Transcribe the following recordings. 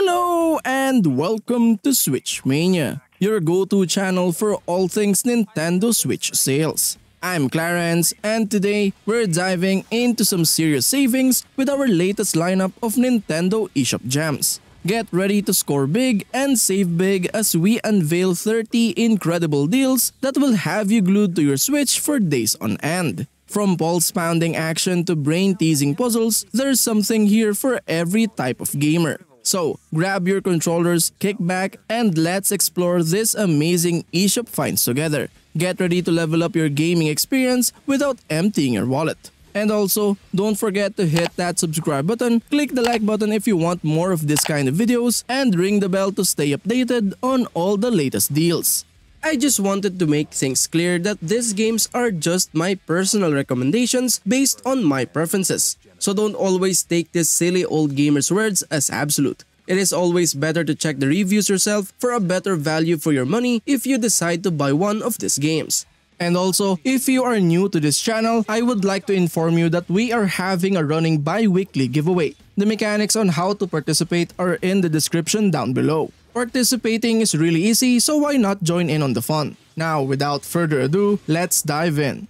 Hello and welcome to Switch Mania, your go-to channel for all things Nintendo Switch sales. I'm Clarence and today we're diving into some serious savings with our latest lineup of Nintendo eShop gems. Get ready to score big and save big as we unveil 30 incredible deals that will have you glued to your Switch for days on end. From pulse-pounding action to brain-teasing puzzles, there's something here for every type of gamer. So, grab your controllers, kick back, and let's explore this amazing eShop finds together. Get ready to level up your gaming experience without emptying your wallet. And also, don't forget to hit that subscribe button, click the like button if you want more of this kind of videos, and ring the bell to stay updated on all the latest deals. I just wanted to make things clear that these games are just my personal recommendations based on my preferences. So don't always take these silly old gamers words as absolute. It is always better to check the reviews yourself for a better value for your money if you decide to buy one of these games. And also, if you are new to this channel, I would like to inform you that we are having a running bi-weekly giveaway. The mechanics on how to participate are in the description down below. Participating is really easy, so why not join in on the fun? Now, without further ado, let's dive in.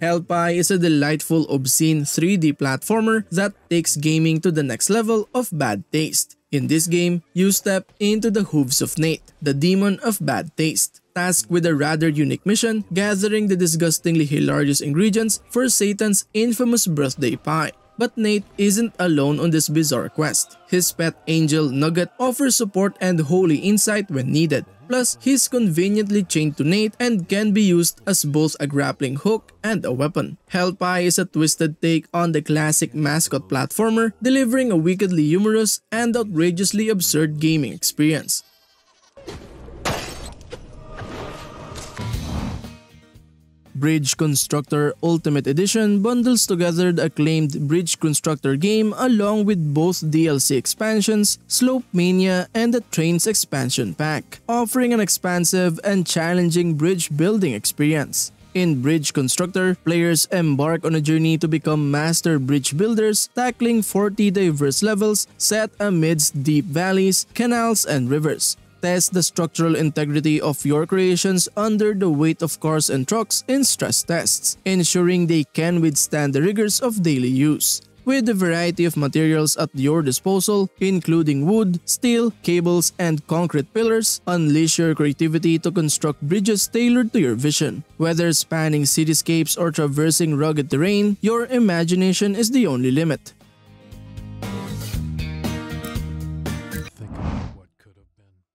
Hell Pie is a delightful, obscene 3D platformer that takes gaming to the next level of bad taste. In this game, you step into the hooves of Nate, the demon of bad taste, tasked with a rather unique mission gathering the disgustingly hilarious ingredients for Satan's infamous birthday pie. But Nate isn't alone on this bizarre quest. His pet angel Nugget offers support and holy insight when needed. Plus, he's conveniently chained to Nate and can be used as both a grappling hook and a weapon. Hell Pie is a twisted take on the classic mascot platformer, delivering a wickedly humorous and outrageously absurd gaming experience. Bridge Constructor Ultimate Edition bundles together the acclaimed Bridge Constructor game along with both DLC expansions, Slope Mania, and the Trains expansion pack, offering an expansive and challenging bridge building experience. In Bridge Constructor, players embark on a journey to become master bridge builders, tackling 40 diverse levels set amidst deep valleys, canals, and rivers test the structural integrity of your creations under the weight of cars and trucks in stress tests, ensuring they can withstand the rigors of daily use. With a variety of materials at your disposal, including wood, steel, cables, and concrete pillars, unleash your creativity to construct bridges tailored to your vision. Whether spanning cityscapes or traversing rugged terrain, your imagination is the only limit.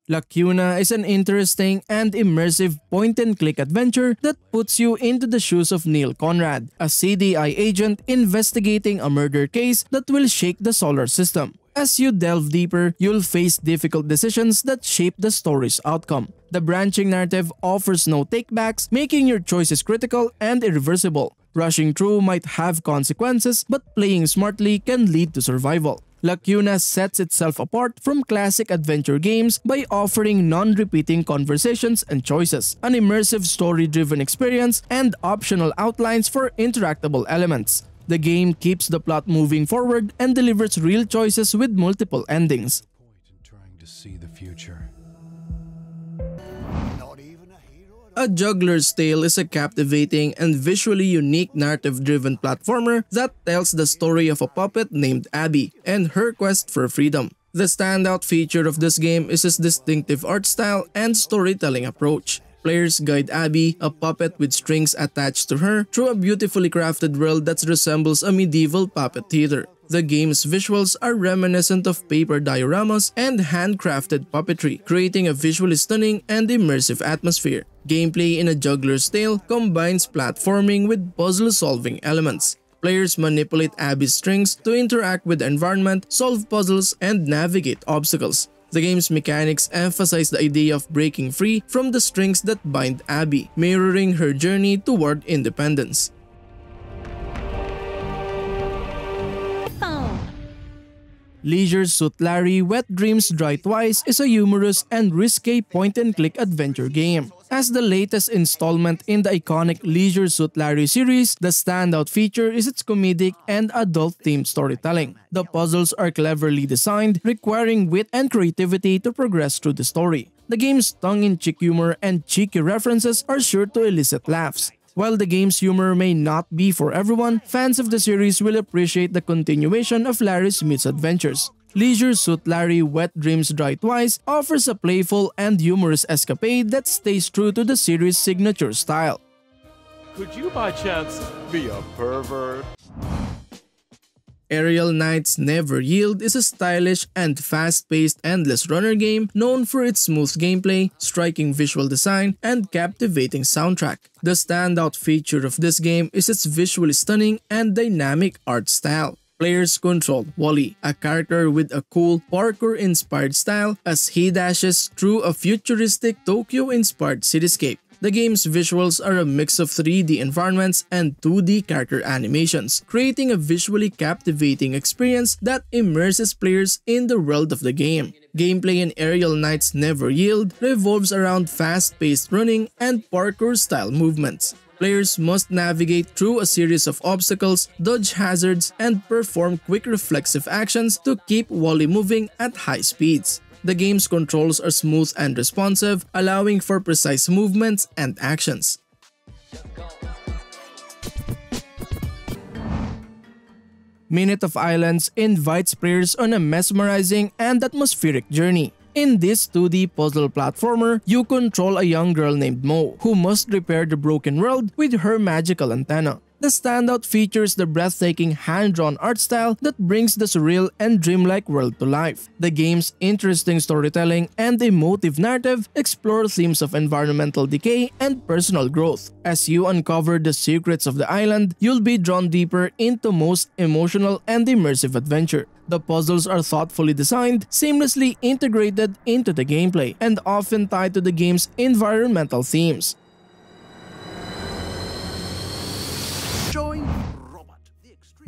Lacuna is an interesting and immersive point-and-click adventure that puts you into the shoes of Neil Conrad, a CDI agent investigating a murder case that will shake the solar system. As you delve deeper, you'll face difficult decisions that shape the story's outcome. The branching narrative offers no takebacks, making your choices critical and irreversible. Rushing through might have consequences, but playing smartly can lead to survival. Lacuna sets itself apart from classic adventure games by offering non-repeating conversations and choices, an immersive story-driven experience, and optional outlines for interactable elements. The game keeps the plot moving forward and delivers real choices with multiple endings. A Juggler's Tale is a captivating and visually unique narrative-driven platformer that tells the story of a puppet named Abby and her quest for freedom. The standout feature of this game is its distinctive art style and storytelling approach. Players guide Abby, a puppet with strings attached to her, through a beautifully crafted world that resembles a medieval puppet theater. The game's visuals are reminiscent of paper dioramas and handcrafted puppetry, creating a visually stunning and immersive atmosphere. Gameplay in A Juggler's Tale combines platforming with puzzle-solving elements. Players manipulate Abby's strings to interact with the environment, solve puzzles, and navigate obstacles. The game's mechanics emphasize the idea of breaking free from the strings that bind Abby, mirroring her journey toward independence. Leisure Suit Larry Wet Dreams Dry Twice is a humorous and risque point-and-click adventure game. As the latest installment in the iconic Leisure Suit Larry series, the standout feature is its comedic and adult-themed storytelling. The puzzles are cleverly designed, requiring wit and creativity to progress through the story. The game's tongue-in-cheek humor and cheeky references are sure to elicit laughs. While the game's humor may not be for everyone, fans of the series will appreciate the continuation of Larry Smith's adventures. Leisure Suit Larry Wet Dreams Dry Twice offers a playful and humorous escapade that stays true to the series' signature style. Could you by chance be a pervert? Aerial Knights Never Yield is a stylish and fast-paced endless runner game known for its smooth gameplay, striking visual design, and captivating soundtrack. The standout feature of this game is its visually stunning and dynamic art style. Players control Wally, a character with a cool parkour-inspired style as he dashes through a futuristic Tokyo-inspired cityscape. The game's visuals are a mix of 3D environments and 2D character animations, creating a visually captivating experience that immerses players in the world of the game. Gameplay in Aerial Knights Never Yield revolves around fast-paced running and parkour-style movements. Players must navigate through a series of obstacles, dodge hazards, and perform quick reflexive actions to keep Wally moving at high speeds. The game's controls are smooth and responsive, allowing for precise movements and actions. Minute of Islands invites players on a mesmerizing and atmospheric journey. In this 2D puzzle platformer, you control a young girl named Mo, who must repair the broken world with her magical antenna. The standout features the breathtaking hand-drawn art style that brings the surreal and dreamlike world to life. The game's interesting storytelling and emotive narrative explore themes of environmental decay and personal growth. As you uncover the secrets of the island, you'll be drawn deeper into most emotional and immersive adventure. The puzzles are thoughtfully designed, seamlessly integrated into the gameplay, and often tied to the game's environmental themes.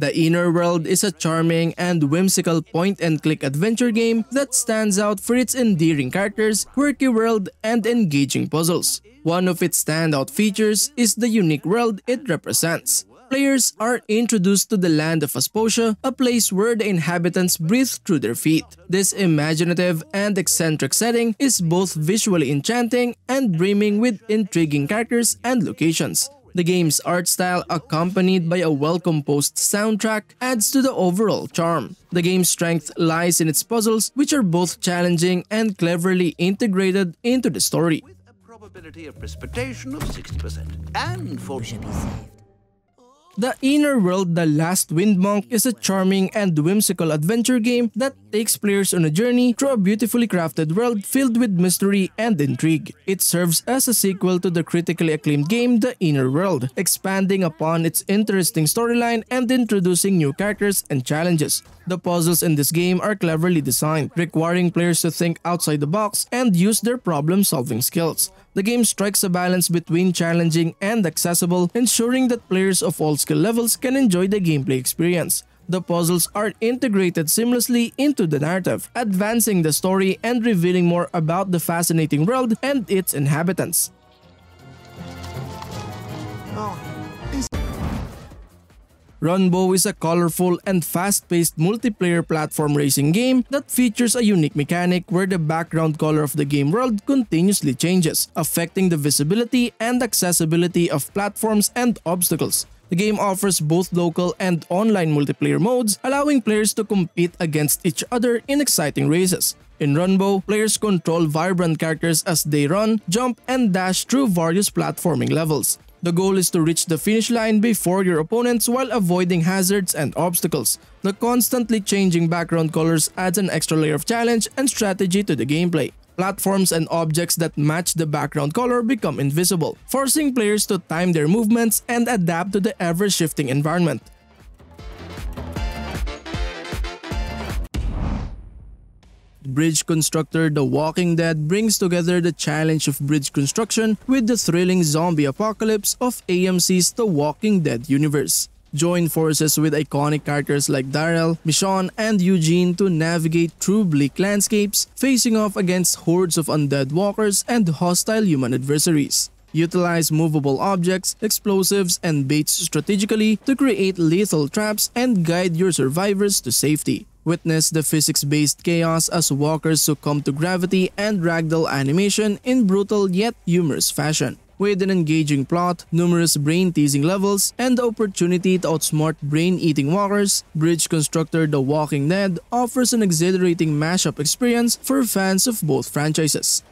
The Inner World is a charming and whimsical point-and-click adventure game that stands out for its endearing characters, quirky world, and engaging puzzles. One of its standout features is the unique world it represents. Players are introduced to the land of Asposia, a place where the inhabitants breathe through their feet. This imaginative and eccentric setting is both visually enchanting and brimming with intriguing characters and locations. The game's art style, accompanied by a well-composed soundtrack, adds to the overall charm. The game's strength lies in its puzzles, which are both challenging and cleverly integrated into the story. with a probability of precipitation of 60% and for The Inner World The Last Wind Monk is a charming and whimsical adventure game that takes players on a journey through a beautifully crafted world filled with mystery and intrigue. It serves as a sequel to the critically acclaimed game The Inner World, expanding upon its interesting storyline and introducing new characters and challenges. The puzzles in this game are cleverly designed, requiring players to think outside the box and use their problem-solving skills. The game strikes a balance between challenging and accessible, ensuring that players of all skill levels can enjoy the gameplay experience. The puzzles are integrated seamlessly into the narrative, advancing the story and revealing more about the fascinating world and its inhabitants. Oh. Runbow is a colorful and fast-paced multiplayer platform racing game that features a unique mechanic where the background color of the game world continuously changes, affecting the visibility and accessibility of platforms and obstacles. The game offers both local and online multiplayer modes, allowing players to compete against each other in exciting races. In Runbow, players control vibrant characters as they run, jump, and dash through various platforming levels. The goal is to reach the finish line before your opponents while avoiding hazards and obstacles. The constantly changing background colors adds an extra layer of challenge and strategy to the gameplay. Platforms and objects that match the background color become invisible, forcing players to time their movements and adapt to the ever-shifting environment. Bridge Constructor The Walking Dead brings together the challenge of bridge construction with the thrilling zombie apocalypse of AMC's The Walking Dead universe. Join forces with iconic characters like Daryl, Michonne, and Eugene to navigate through bleak landscapes, facing off against hordes of undead walkers and hostile human adversaries. Utilize movable objects, explosives, and baits strategically to create lethal traps and guide your survivors to safety. Witness the physics-based chaos as walkers succumb to gravity and ragdoll animation in brutal yet humorous fashion. With an engaging plot, numerous brain-teasing levels, and the opportunity to outsmart brain-eating walkers, Bridge Constructor The Walking Dead offers an exhilarating mashup experience for fans of both franchises.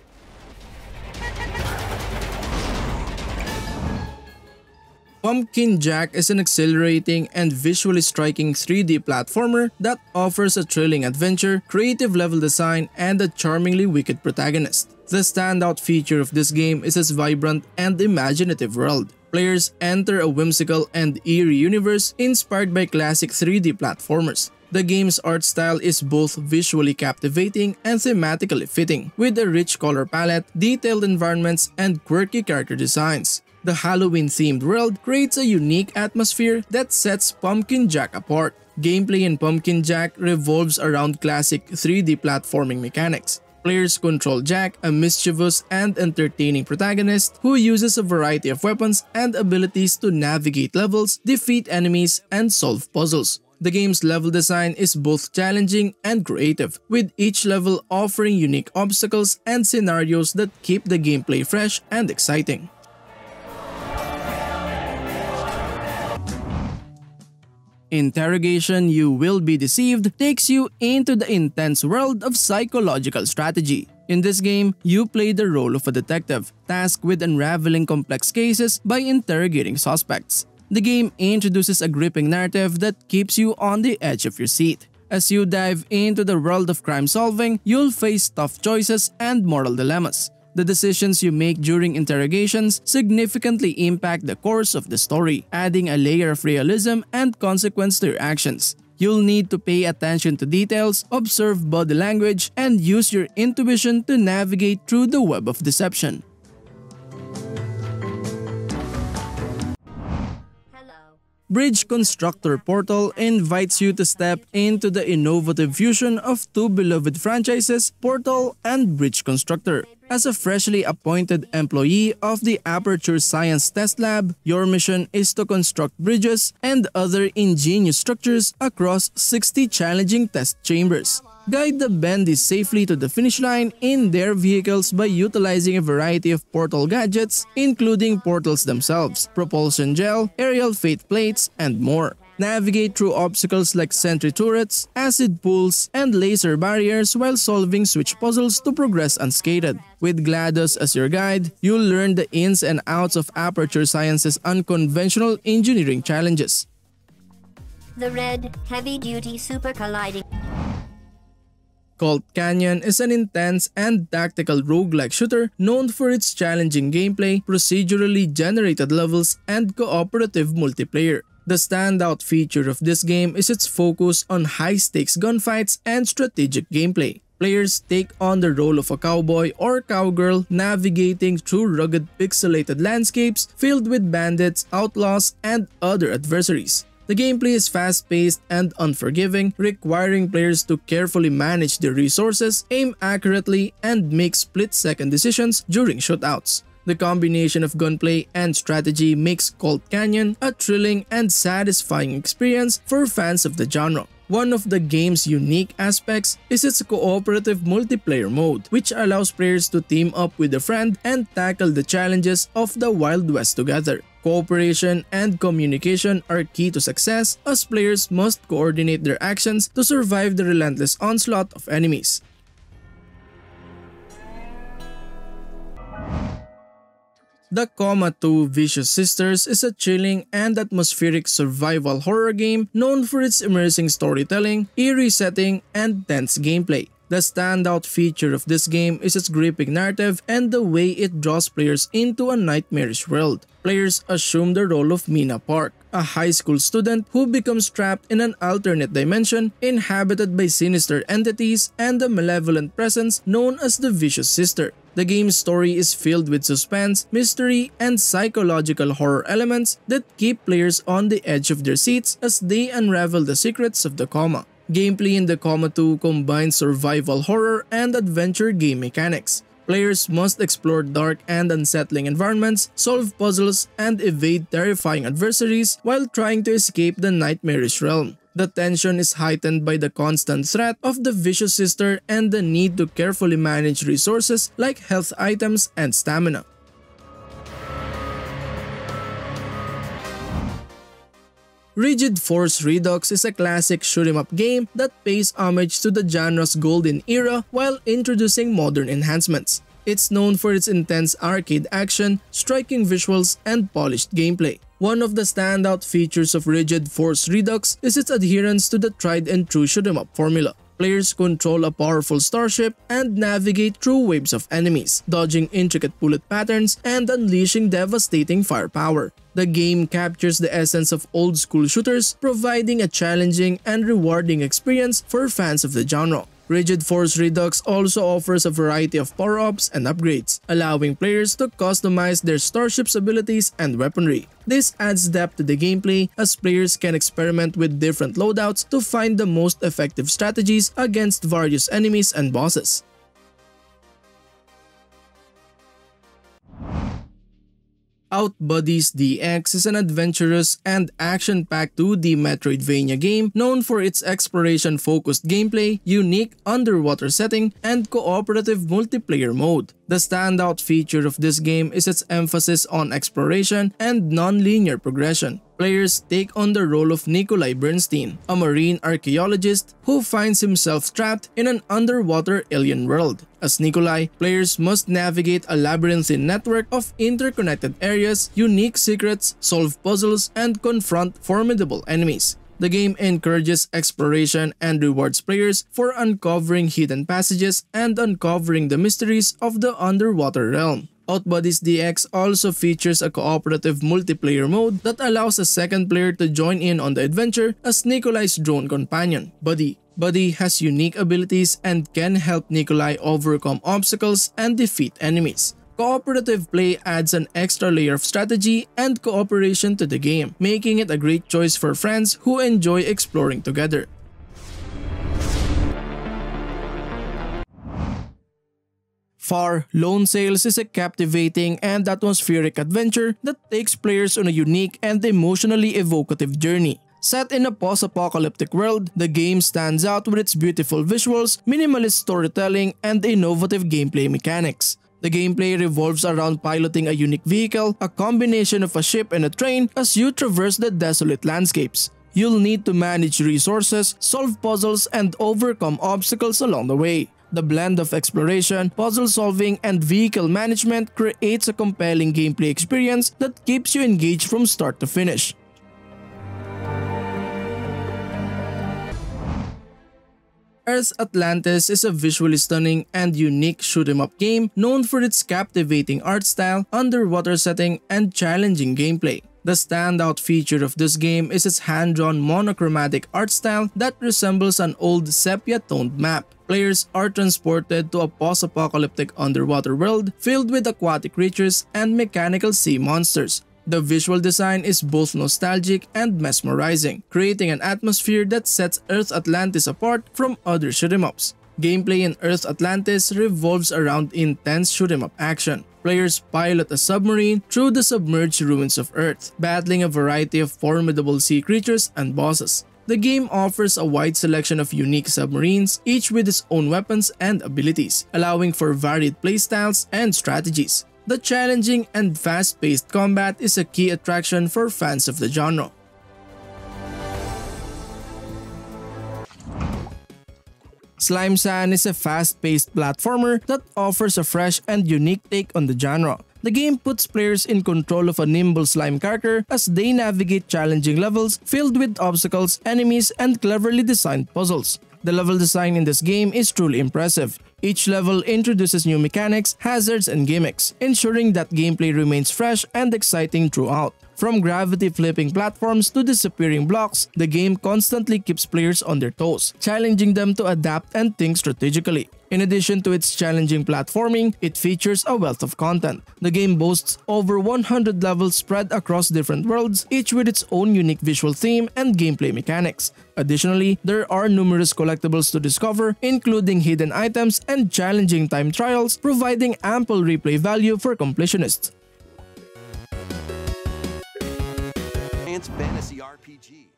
Pumpkin Jack is an exhilarating and visually striking 3D platformer that offers a thrilling adventure, creative level design, and a charmingly wicked protagonist. The standout feature of this game is its vibrant and imaginative world. Players enter a whimsical and eerie universe inspired by classic 3D platformers. The game's art style is both visually captivating and thematically fitting, with a rich color palette, detailed environments, and quirky character designs. The Halloween-themed world creates a unique atmosphere that sets Pumpkin Jack apart. Gameplay in Pumpkin Jack revolves around classic 3D platforming mechanics. Players control Jack, a mischievous and entertaining protagonist who uses a variety of weapons and abilities to navigate levels, defeat enemies, and solve puzzles. The game's level design is both challenging and creative, with each level offering unique obstacles and scenarios that keep the gameplay fresh and exciting. Interrogation You Will Be Deceived takes you into the intense world of psychological strategy. In this game, you play the role of a detective, tasked with unraveling complex cases by interrogating suspects. The game introduces a gripping narrative that keeps you on the edge of your seat. As you dive into the world of crime solving, you'll face tough choices and moral dilemmas. The decisions you make during interrogations significantly impact the course of the story, adding a layer of realism and consequence to your actions. You'll need to pay attention to details, observe body language, and use your intuition to navigate through the web of deception. Bridge Constructor Portal invites you to step into the innovative fusion of two beloved franchises, Portal and Bridge Constructor. As a freshly appointed employee of the Aperture Science Test Lab, your mission is to construct bridges and other ingenious structures across 60 challenging test chambers. Guide the bendies safely to the finish line in their vehicles by utilizing a variety of portal gadgets, including portals themselves, propulsion gel, aerial faith plates, and more navigate through obstacles like sentry turrets, acid pools, and laser barriers while solving switch puzzles to progress unscathed. With GLaDOS as your guide, you'll learn the ins and outs of Aperture Science's unconventional engineering challenges. The red, heavy-duty super colliding Colt Canyon is an intense and tactical roguelike shooter known for its challenging gameplay, procedurally generated levels, and cooperative multiplayer. The standout feature of this game is its focus on high-stakes gunfights and strategic gameplay. Players take on the role of a cowboy or cowgirl navigating through rugged pixelated landscapes filled with bandits, outlaws, and other adversaries. The gameplay is fast-paced and unforgiving, requiring players to carefully manage their resources, aim accurately, and make split-second decisions during shootouts. The combination of gunplay and strategy makes Colt Canyon a thrilling and satisfying experience for fans of the genre. One of the game's unique aspects is its cooperative multiplayer mode, which allows players to team up with a friend and tackle the challenges of the Wild West together. Cooperation and communication are key to success as players must coordinate their actions to survive the relentless onslaught of enemies. The Coma 2 Vicious Sisters is a chilling and atmospheric survival horror game known for its immersing storytelling, eerie setting, and tense gameplay. The standout feature of this game is its gripping narrative and the way it draws players into a nightmarish world. Players assume the role of Mina Park, a high school student who becomes trapped in an alternate dimension inhabited by sinister entities and a malevolent presence known as the Vicious Sister. The game's story is filled with suspense, mystery, and psychological horror elements that keep players on the edge of their seats as they unravel the secrets of the coma. Gameplay in the Coma 2 combines survival horror and adventure game mechanics. Players must explore dark and unsettling environments, solve puzzles, and evade terrifying adversaries while trying to escape the nightmarish realm. The tension is heightened by the constant threat of the vicious sister and the need to carefully manage resources like health items and stamina. Rigid Force Redux is a classic shoot 'em up game that pays homage to the genre's golden era while introducing modern enhancements. It's known for its intense arcade action, striking visuals, and polished gameplay. One of the standout features of Rigid Force Redux is its adherence to the tried and true shoot 'em up formula. Players control a powerful starship and navigate through waves of enemies, dodging intricate bullet patterns and unleashing devastating firepower. The game captures the essence of old school shooters, providing a challenging and rewarding experience for fans of the genre. Rigid Force Redux also offers a variety of power-ups and upgrades, allowing players to customize their starship's abilities and weaponry. This adds depth to the gameplay as players can experiment with different loadouts to find the most effective strategies against various enemies and bosses. Outbuddies DX is an adventurous and action-packed 2D Metroidvania game known for its exploration-focused gameplay, unique underwater setting, and cooperative multiplayer mode. The standout feature of this game is its emphasis on exploration and non-linear progression. Players take on the role of Nikolai Bernstein, a marine archaeologist who finds himself trapped in an underwater alien world. As Nikolai, players must navigate a labyrinthine network of interconnected areas, unique secrets, solve puzzles, and confront formidable enemies. The game encourages exploration and rewards players for uncovering hidden passages and uncovering the mysteries of the underwater realm. Outbuddies DX also features a cooperative multiplayer mode that allows a second player to join in on the adventure as Nikolai's drone companion, Buddy. Buddy has unique abilities and can help Nikolai overcome obstacles and defeat enemies. Cooperative play adds an extra layer of strategy and cooperation to the game, making it a great choice for friends who enjoy exploring together. Far Lone Sails is a captivating and atmospheric adventure that takes players on a unique and emotionally evocative journey. Set in a post-apocalyptic world, the game stands out with its beautiful visuals, minimalist storytelling, and innovative gameplay mechanics. The gameplay revolves around piloting a unique vehicle, a combination of a ship and a train as you traverse the desolate landscapes. You'll need to manage resources, solve puzzles, and overcome obstacles along the way. The blend of exploration, puzzle solving, and vehicle management creates a compelling gameplay experience that keeps you engaged from start to finish. Earth Atlantis is a visually stunning and unique shoot 'em up game known for its captivating art style, underwater setting, and challenging gameplay. The standout feature of this game is its hand-drawn monochromatic art style that resembles an old sepia-toned map. Players are transported to a post-apocalyptic underwater world filled with aquatic creatures and mechanical sea monsters, the visual design is both nostalgic and mesmerizing, creating an atmosphere that sets Earth Atlantis apart from other shoot 'em ups. Gameplay in Earth Atlantis revolves around intense shoot 'em up action. Players pilot a submarine through the submerged ruins of Earth, battling a variety of formidable sea creatures and bosses. The game offers a wide selection of unique submarines, each with its own weapons and abilities, allowing for varied playstyles and strategies. The challenging and fast-paced combat is a key attraction for fans of the genre. Slime-san is a fast-paced platformer that offers a fresh and unique take on the genre. The game puts players in control of a nimble slime character as they navigate challenging levels filled with obstacles, enemies, and cleverly designed puzzles. The level design in this game is truly impressive. Each level introduces new mechanics, hazards, and gimmicks, ensuring that gameplay remains fresh and exciting throughout. From gravity flipping platforms to disappearing blocks, the game constantly keeps players on their toes, challenging them to adapt and think strategically. In addition to its challenging platforming, it features a wealth of content. The game boasts over 100 levels spread across different worlds, each with its own unique visual theme and gameplay mechanics. Additionally, there are numerous collectibles to discover, including hidden items and challenging time trials, providing ample replay value for completionists. Fantasy RPG.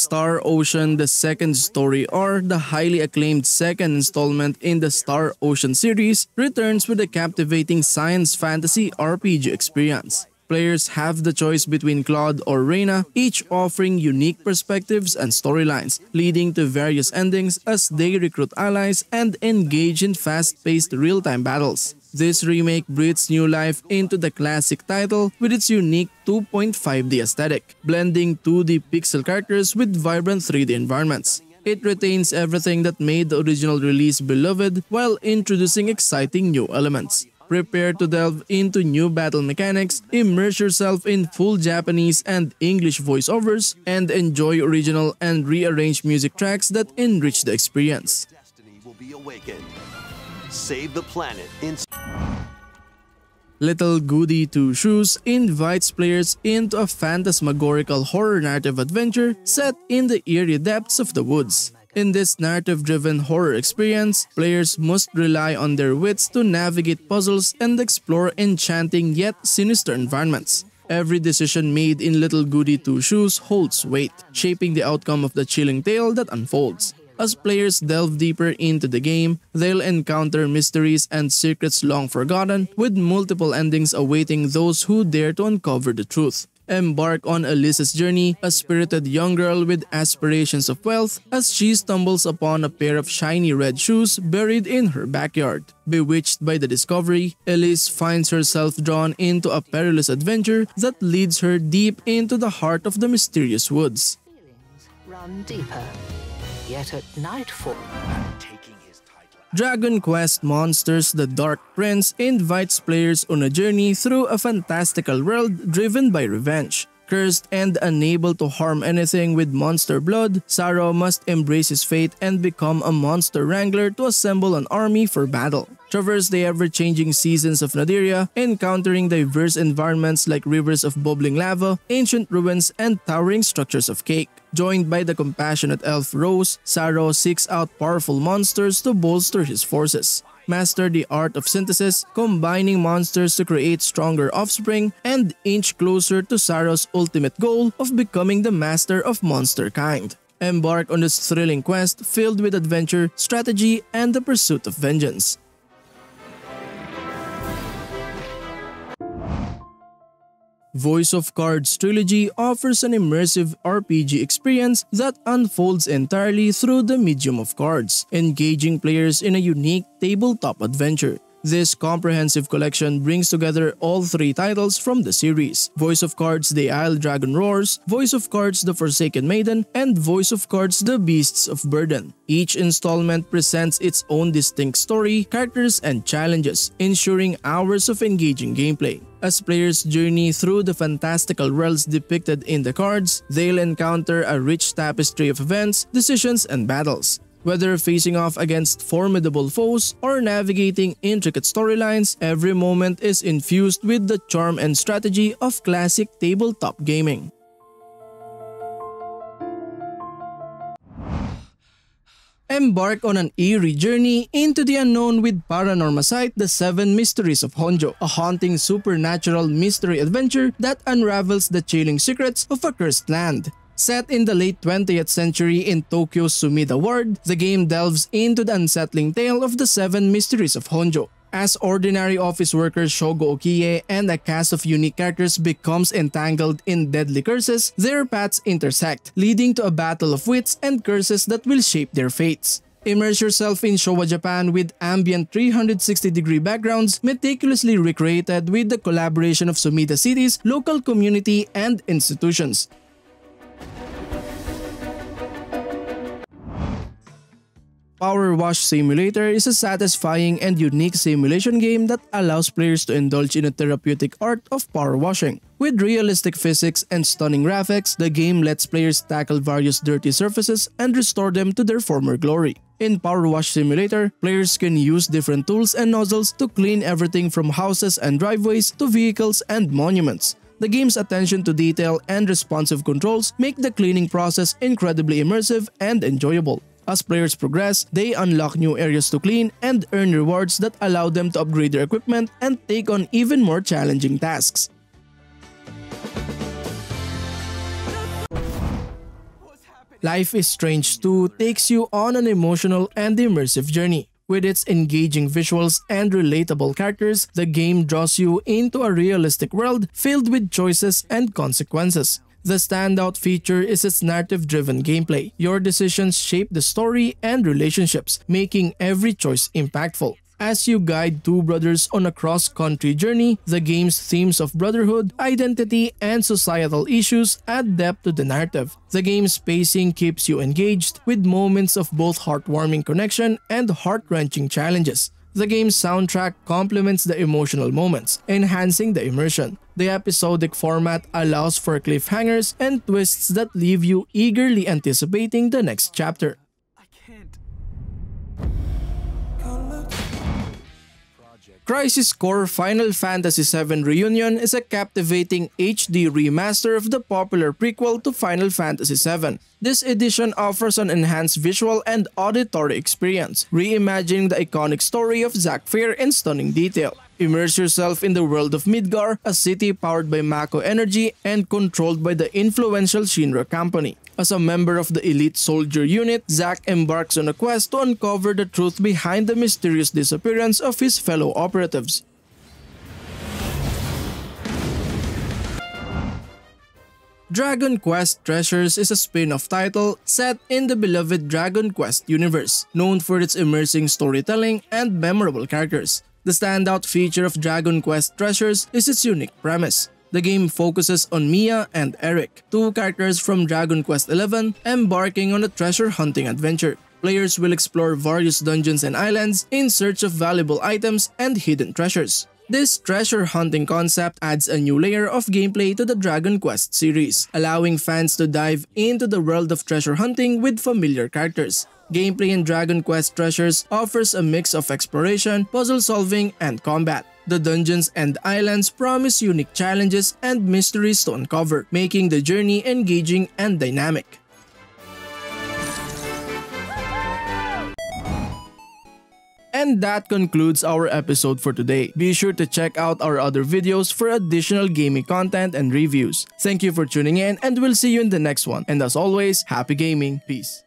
Star Ocean The Second Story or the highly acclaimed second installment in the Star Ocean series returns with a captivating science fantasy RPG experience. Players have the choice between Claude or Rena, each offering unique perspectives and storylines, leading to various endings as they recruit allies and engage in fast-paced real-time battles. This remake breathes new life into the classic title with its unique 2.5D aesthetic, blending 2D pixel characters with vibrant 3D environments. It retains everything that made the original release beloved while introducing exciting new elements. Prepare to delve into new battle mechanics, immerse yourself in full Japanese and English voiceovers, and enjoy original and rearranged music tracks that enrich the experience. Save the planet Little Goody Two Shoes invites players into a phantasmagorical horror narrative adventure set in the eerie depths of the woods. In this narrative-driven horror experience, players must rely on their wits to navigate puzzles and explore enchanting yet sinister environments. Every decision made in Little Goody Two Shoes holds weight, shaping the outcome of the chilling tale that unfolds. As players delve deeper into the game, they'll encounter mysteries and secrets long forgotten, with multiple endings awaiting those who dare to uncover the truth. Embark on Elise's journey, a spirited young girl with aspirations of wealth, as she stumbles upon a pair of shiny red shoes buried in her backyard. Bewitched by the discovery, Elise finds herself drawn into a perilous adventure that leads her deep into the heart of the mysterious woods. run deeper. At nightfall. Dragon Quest Monsters The Dark Prince invites players on a journey through a fantastical world driven by revenge. Cursed and unable to harm anything with monster blood, Saro must embrace his fate and become a monster wrangler to assemble an army for battle. Traverse the ever-changing seasons of Nadiria, encountering diverse environments like rivers of bubbling lava, ancient ruins, and towering structures of cake. Joined by the compassionate elf Rose, Saro seeks out powerful monsters to bolster his forces. Master the art of synthesis, combining monsters to create stronger offspring, and inch closer to Saro's ultimate goal of becoming the master of monster kind. Embark on this thrilling quest filled with adventure, strategy, and the pursuit of vengeance. Voice of Cards Trilogy offers an immersive RPG experience that unfolds entirely through the medium of cards, engaging players in a unique tabletop adventure. This comprehensive collection brings together all three titles from the series Voice of Cards The Isle Dragon Roars, Voice of Cards The Forsaken Maiden, and Voice of Cards The Beasts of Burden. Each installment presents its own distinct story, characters, and challenges, ensuring hours of engaging gameplay. As players journey through the fantastical worlds depicted in the cards, they'll encounter a rich tapestry of events, decisions, and battles. Whether facing off against formidable foes or navigating intricate storylines, every moment is infused with the charm and strategy of classic tabletop gaming. Embark on an eerie journey into the unknown with Paranormasite The Seven Mysteries of Honjo, a haunting supernatural mystery adventure that unravels the chilling secrets of a cursed land. Set in the late 20th century in Tokyo's Sumida Ward, the game delves into the unsettling tale of the Seven Mysteries of Honjo. As ordinary office worker Shogo Okiie and a cast of unique characters becomes entangled in deadly curses, their paths intersect, leading to a battle of wits and curses that will shape their fates. Immerse yourself in Showa Japan with ambient 360-degree backgrounds meticulously recreated with the collaboration of Sumida City's local community and institutions. Power Wash Simulator is a satisfying and unique simulation game that allows players to indulge in a therapeutic art of power washing. With realistic physics and stunning graphics, the game lets players tackle various dirty surfaces and restore them to their former glory. In Power Wash Simulator, players can use different tools and nozzles to clean everything from houses and driveways to vehicles and monuments. The game's attention to detail and responsive controls make the cleaning process incredibly immersive and enjoyable. As players progress, they unlock new areas to clean and earn rewards that allow them to upgrade their equipment and take on even more challenging tasks. Life is Strange 2 takes you on an emotional and immersive journey. With its engaging visuals and relatable characters, the game draws you into a realistic world filled with choices and consequences. The standout feature is its narrative-driven gameplay. Your decisions shape the story and relationships, making every choice impactful. As you guide two brothers on a cross-country journey, the game's themes of brotherhood, identity, and societal issues add depth to the narrative. The game's pacing keeps you engaged, with moments of both heartwarming connection and heart-wrenching challenges. The game's soundtrack complements the emotional moments, enhancing the immersion. The episodic format allows for cliffhangers and twists that leave you eagerly anticipating the next chapter. Crisis Core Final Fantasy VII Reunion is a captivating HD remaster of the popular prequel to Final Fantasy VII. This edition offers an enhanced visual and auditory experience, reimagining the iconic story of Zack Fair in stunning detail. Immerse yourself in the world of Midgar, a city powered by Mako energy and controlled by the influential Shinra company. As a member of the elite soldier unit, Zack embarks on a quest to uncover the truth behind the mysterious disappearance of his fellow operatives. Dragon Quest Treasures is a spin-off title set in the beloved Dragon Quest universe, known for its immersing storytelling and memorable characters. The standout feature of Dragon Quest Treasures is its unique premise. The game focuses on Mia and Erik, two characters from Dragon Quest XI embarking on a treasure hunting adventure. Players will explore various dungeons and islands in search of valuable items and hidden treasures. This treasure hunting concept adds a new layer of gameplay to the Dragon Quest series, allowing fans to dive into the world of treasure hunting with familiar characters. Gameplay in Dragon Quest Treasures offers a mix of exploration, puzzle solving, and combat. The dungeons and islands promise unique challenges and mysteries to uncover, making the journey engaging and dynamic. And that concludes our episode for today. Be sure to check out our other videos for additional gaming content and reviews. Thank you for tuning in and we'll see you in the next one. And as always, happy gaming. Peace.